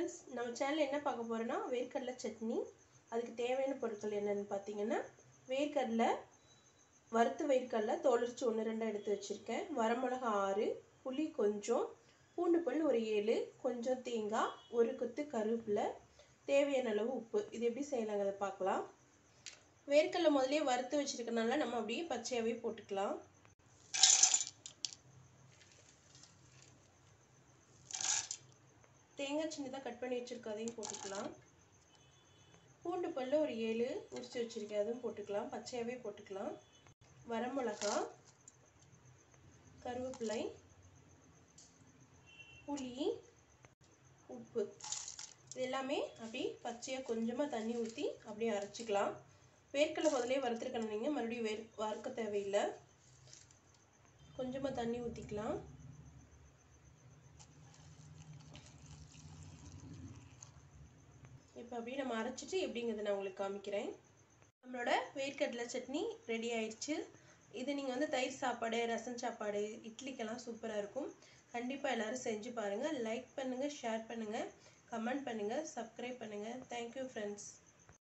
Friends நம்ம சேனலில் என்ன பார்க்க போகிறோன்னா வேர்க்கடலை சட்னி. அதுக்கு தேவையான பொருட்கள் என்னென்னு பார்த்தீங்கன்னா வேர்க்கடலை வறுத்து வேர்க்கடலை தோலரிச்சு ஒன்று ரெண்டாக எடுத்து வச்சுருக்கேன். வரமிளகா ஆறு புளி கொஞ்சம் பூண்டு பல் ஒரு ஏழு கொஞ்சம் தேங்காய் ஒரு கொத்து கருவேப்பிலை தேவையான அளவு உப்பு. இது எப்படி செய்யலாங்கிறத பார்க்கலாம். வேர்க்கடலை முதலே வறுத்து வச்சுருக்கனால நம்ம அப்படியே பச்சையாகவே போட்டுக்கலாம். தேங்காய் சின்னதாக கட் பண்ணி வச்சுருக்க அதையும் போட்டுக்கலாம். பூண்டு பல்லு ஒரு ஏழு உரிச்சு வச்சுருக்கேன் அதுவும் போட்டுக்கலாம். பச்சையாகவே போட்டுக்கலாம். வரமிளகா கருவேப்பிலை புளி உப்பு. இது எல்லாமே அப்படி பச்சையாக கொஞ்சமாக தண்ணி ஊற்றி அப்படியே அரைச்சிக்கலாம். வேர்க்கடலை முதலே வறுத்துருக்கணும் நீங்கள் மறுபடியும் வேர் வறுக்க தேவையில்லை. கொஞ்சமாக தண்ணி ஊற்றிக்கலாம் இப்போ அப்படியே நம்ம அரைச்சிட்டு எப்படிங்கிறத நான் உங்களுக்கு காமிக்கிறேன். நம்மளோட வேர்க்கடலை சட்னி ரெடி ஆயிடுச்சு. இது நீங்கள் வந்து தயிர் சாப்பாடு ரசம் சாப்பாடு இட்லிக்கெல்லாம் சூப்பராக இருக்கும். கண்டிப்பாக எல்லோரும் செஞ்சு பாருங்கள் லைக் பண்ணுங்கள் ஷேர் பண்ணுங்கள் கமெண்ட் பண்ணுங்கள் சப்ஸ்கிரைப் பண்ணுங்கள் தேங்க்யூ ஃப்ரெண்ட்ஸ்